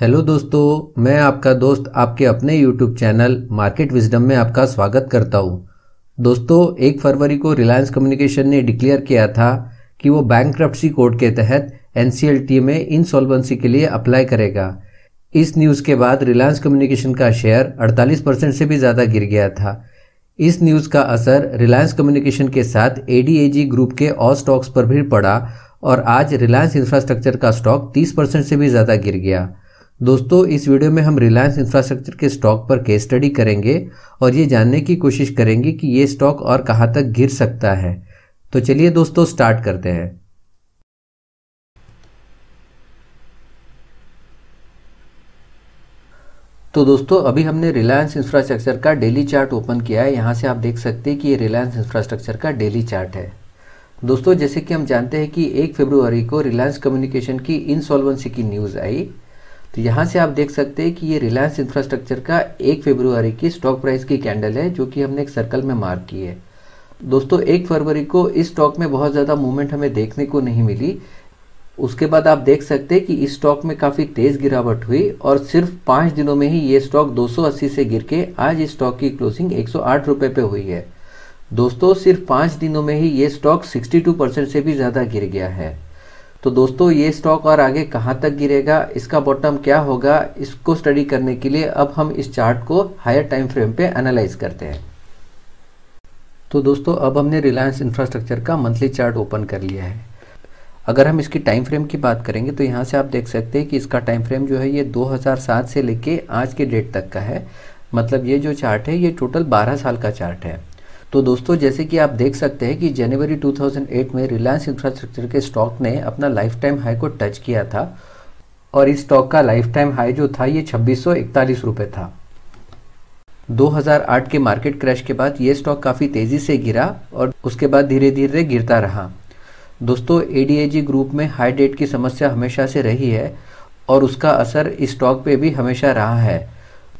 Hello दोस्तों, मैं आपका दोस्त आपके अपने यूट्यूब चैनल मार्केट विजडम में आपका स्वागत करता हूँ। दोस्तों, एक फरवरी को रिलायंस कम्युनिकेशन ने डिक्लेयर किया था कि वो बैंक कोड के तहत एनसीएलटी में इंसॉल्वेंसी के लिए अप्लाई करेगा। इस न्यूज़ के बाद रिलायंस कम्युनिकेशन का शेयर 48 परसेंट से भी ज़्यादा गिर गया था। इस न्यूज़ का असर रिलायंस कम्युनिकेशन के साथ एडीएजी ग्रुप के और स्टॉक्स पर भी पड़ा और आज रिलायंस इंफ्रास्ट्रक्चर का स्टॉक 30 परसेंट से भी ज़्यादा गिर गया। दोस्तों, इस वीडियो में हम रिलायंस इंफ्रास्ट्रक्चर के स्टॉक पर केस स्टडी करेंगे और ये जानने की कोशिश करेंगे कि ये स्टॉक और कहाँ तक गिर सकता है। तो चलिए दोस्तों स्टार्ट करते हैं। तो दोस्तों, अभी हमने रिलायंस इंफ्रास्ट्रक्चर का डेली चार्ट ओपन किया है। यहाँ से आप देख सकते हैं कि ये रिलायंस इंफ्रास्ट्रक्चर का डेली चार्ट है। दोस्तों, जैसे कि हम जानते हैं कि एक फरवरी को रिलायंस कम्युनिकेशन की इंसॉल्वेंसी की न्यूज़ आई। तो यहाँ से आप देख सकते हैं कि ये रिलायंस इंफ्रास्ट्रक्चर का एक फेब्रुआरी की स्टॉक प्राइस की कैंडल है, जो कि हमने एक सर्कल में मार्क की है। दोस्तों, एक फरवरी को इस स्टॉक में बहुत ज़्यादा मूवमेंट हमें देखने को नहीं मिली। उसके बाद आप देख सकते हैं कि इस स्टॉक में काफ़ी तेज़ गिरावट हुई और सिर्फ़ पाँच दिनों में ही ये स्टॉक 280 से गिर के आज इस स्टॉक की क्लोजिंग एक रुपए पे हुई है। दोस्तों, सिर्फ़ पाँच दिनों में ही ये स्टॉक 62 परसेंट से भी ज़्यादा गिर गया है। तो दोस्तों, ये स्टॉक और आगे कहाँ तक गिरेगा, इसका बॉटम क्या होगा, इसको स्टडी करने के लिए अब हम इस चार्ट को हायर टाइम फ्रेम पे एनालाइज करते हैं। तो दोस्तों, अब हमने रिलायंस इंफ्रास्ट्रक्चर का मंथली चार्ट ओपन कर लिया है। अगर हम इसकी टाइम फ्रेम की बात करेंगे तो यहाँ से आप देख सकते हैं कि इसका टाइम फ्रेम जो है, ये 2007 से लेके आज के डेट तक का है। मतलब ये जो चार्ट है, ये टोटल 12 साल का चार्ट है। तो दोस्तों, जैसे कि आप देख सकते हैं कि जनवरी 2008 में रिलायंस इंफ्रास्ट्रक्चर के स्टॉक ने अपना लाइफ टाइम हाई को टच किया था और इस स्टॉक का लाइफ टाइम हाई जो था, ये छब्बीस रुपए था। 2008 के मार्केट क्रैश के बाद ये स्टॉक काफ़ी तेज़ी से गिरा और उसके बाद धीरे धीरे गिरता रहा। दोस्तों एडीएजी ग्रुप में हाई डेट की समस्या हमेशा से रही है और उसका असर इस स्टॉक पे भी हमेशा रहा है।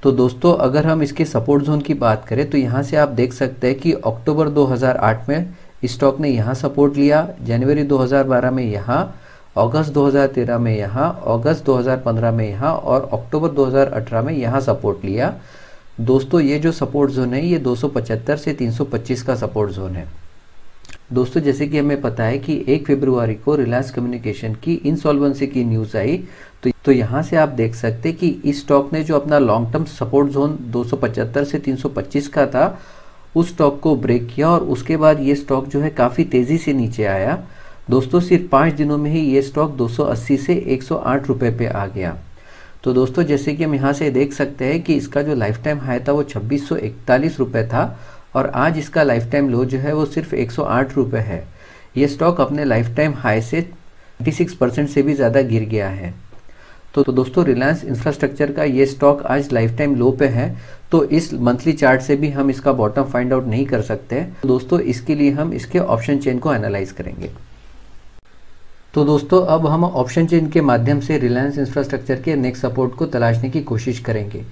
तो दोस्तों, अगर हम इसके सपोर्ट जोन की बात करें तो यहाँ से आप देख सकते हैं कि अक्टूबर 2008 में स्टॉक ने यहाँ सपोर्ट लिया जनवरी 2012 में यहाँ अगस्त 2013 में यहाँ अगस्त 2015 में यहाँ और अक्टूबर 2018 में यहाँ सपोर्ट लिया। दोस्तों, ये जो सपोर्ट जोन है, ये 275 से 325 का सपोर्ट जोन है। दोस्तों, जैसे कि हमें पता है कि एक फरवरी को रिलायंस कम्युनिकेशन की इंसॉल्वेंसी की न्यूज़ आई तो तो यहाँ से आप देख सकते कि इस स्टॉक ने जो अपना लॉन्ग टर्म सपोर्ट जोन 275 से 325 का था, उस स्टॉक को ब्रेक किया और उसके बाद ये स्टॉक जो है काफ़ी तेज़ी से नीचे आया। दोस्तों, सिर्फ़ पाँच दिनों में ही ये स्टॉक 280 से 108 रुपए पे आ गया। तो दोस्तों, जैसे कि हम यहाँ से देख सकते हैं कि इसका जो लाइफ टाइम हाई था वो छब्बीस रुपए था और आज इसका लाइफ टाइम लो जो है वो सिर्फ़ एक रुपए है। ये स्टॉक अपने लाइफ टाइम हाई से 26 परसेंट से भी ज़्यादा गिर गया है। तो, तो दोस्तों रिलायंस इंफ्रास्ट्रक्चर का ये स्टॉक आज लाइफ टाइम लो पे है। तो इस मंथली चार्ट से भी हम इसका बॉटम फाइंड आउट नहीं कर सकते। तो दोस्तों इसके लिए हम इसके ऑप्शन चेन को एनालाइज करेंगे। तो दोस्तों अब हम ऑप्शन चेन के माध्यम से रिलायंस इंफ्रास्ट्रक्चर के नेक्स्ट सपोर्ट को तलाशने की कोशिश करेंगे।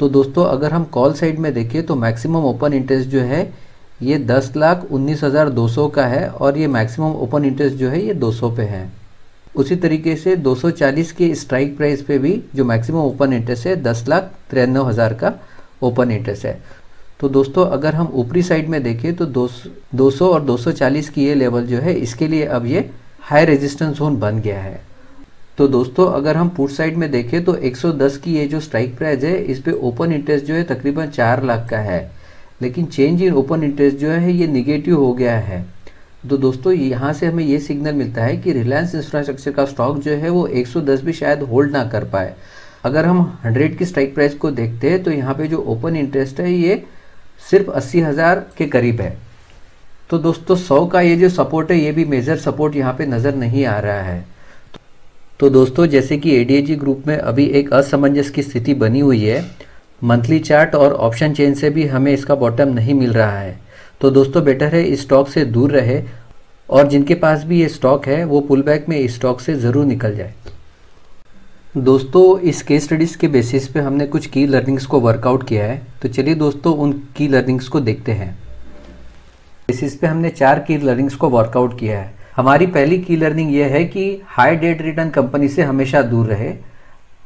तो दोस्तों अगर हम कॉल साइड में देखें तो मैक्सिमम ओपन इंटरेस्ट जो है ये दस लाख उन्नीस हज़ार दो सौ का है और ये मैक्सिमम ओपन इंटरेस्ट जो है ये दो सौ पे है। उसी तरीके से 240 के स्ट्राइक प्राइस पे भी जो मैक्सिमम ओपन इंटरेस्ट है दस लाख तिरानवे हज़ार का ओपन इंटरेस्ट है। तो दोस्तों अगर हम ऊपरी साइड में देखें तो दो, 200 और 240 की ये लेवल जो है इसके लिए अब ये हाई रेजिस्टेंस जोन बन गया है। तो दोस्तों, अगर हम पुट साइड में देखें तो 110 की ये जो स्ट्राइक प्राइस है, इस पे ओपन इंटरेस्ट जो है तकरीबन चार लाख का है। लेकिन चेंज इन ओपन इंटरेस्ट जो है, ये निगेटिव हो गया है। तो दोस्तों, यहाँ से हमें ये सिग्नल मिलता है कि रिलायंस इंफ्रास्ट्रक्चर का स्टॉक जो है, वो 110 भी शायद होल्ड ना कर पाए। अगर हम 100 की स्ट्राइक प्राइस को देखते हैं तो यहाँ पे जो ओपन इंटरेस्ट है, ये सिर्फ़ अस्सी हज़ार के करीब है। तो दोस्तों 100 का ये जो सपोर्ट है, ये भी मेजर सपोर्ट यहाँ पे नज़र नहीं आ रहा है। तो दोस्तों, जैसे कि एडीएजी ग्रुप में अभी एक असमंजस की स्थिति बनी हुई है मंथली चार्ट और ऑप्शन चेन से भी हमें इसका बॉटम नहीं मिल रहा है। तो दोस्तों बेटर है इस स्टॉक से दूर रहे और जिनके पास भी ये स्टॉक है, वो पुल बैक में इस स्टॉक से ज़रूर निकल जाए। दोस्तों, इस केस स्टडीज़ के बेसिस पे हमने कुछ की लर्निंग्स को वर्कआउट किया है। तो चलिए दोस्तों, उन की लर्निंग्स को देखते हैं। बेसिस पे हमने चार की लर्निंग्स को वर्कआउट किया है। हमारी पहली की लर्निंग ये है कि हाई डेट रिटर्न कंपनी से हमेशा दूर रहे।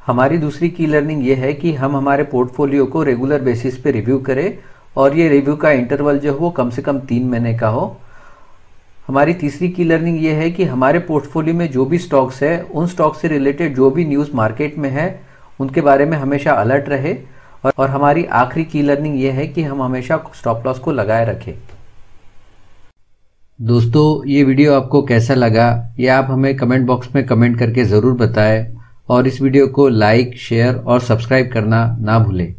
हमारी दूसरी की लर्निंग ये है कि हम हमारे पोर्टफोलियो को रेगुलर बेसिस पे रिव्यू करें और ये रिव्यू का इंटरवल जो हो कम से कम तीन महीने का हो। हमारी तीसरी की लर्निंग ये है कि हमारे पोर्टफोलियो में जो भी स्टॉक्स है, उन स्टॉक से रिलेटेड जो भी न्यूज़ मार्केट में है, उनके बारे में हमेशा अलर्ट रहे। और हमारी आखिरी की लर्निंग ये है कि हम हमेशा स्टॉप लॉस को लगाए रखें। दोस्तों, ये वीडियो आपको कैसा लगा, ये आप हमें कमेंट बॉक्स में कमेंट करके ज़रूर बताएँ और इस वीडियो को लाइक, शेयर और सब्सक्राइब करना ना भूलें।